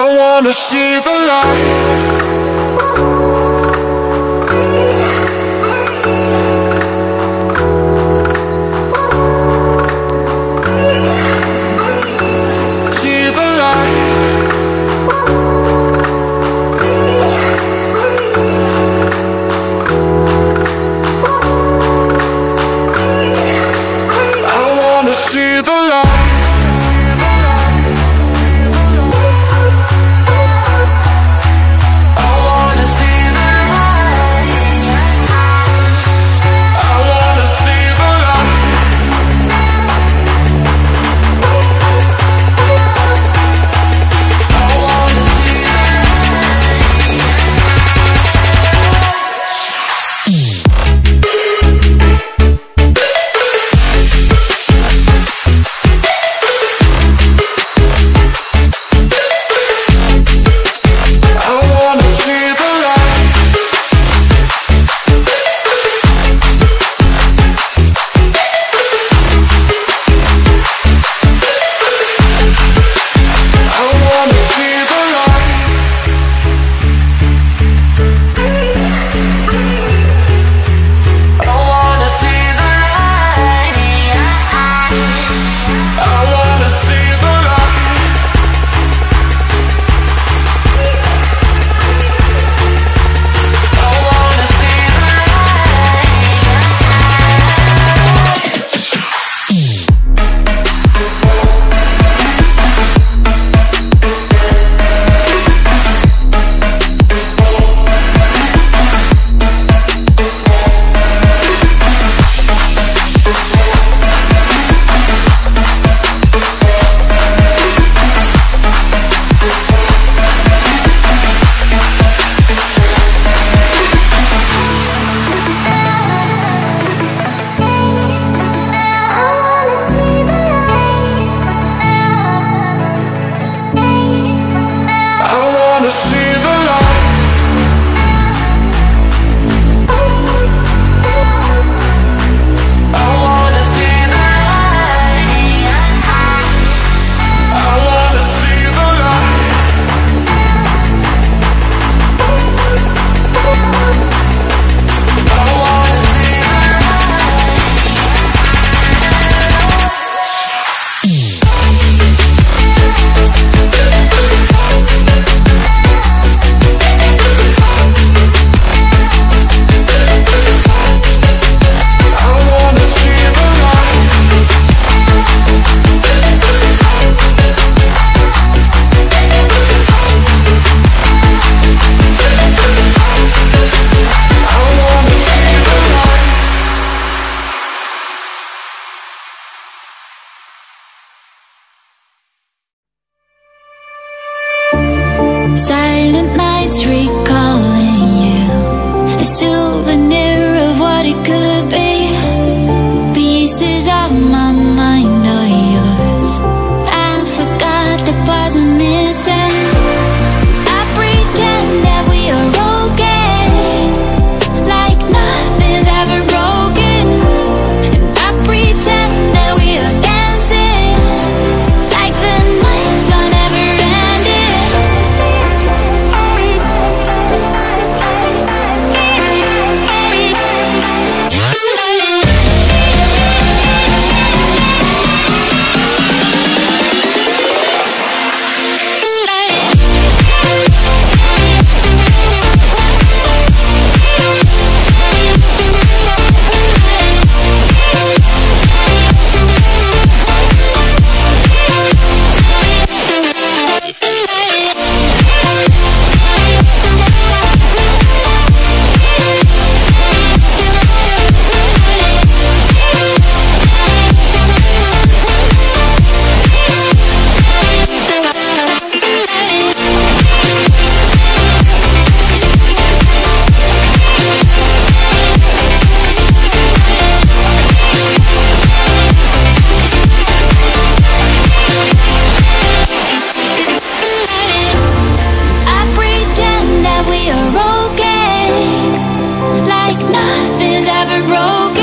I wanna see the light nothing's ever broken.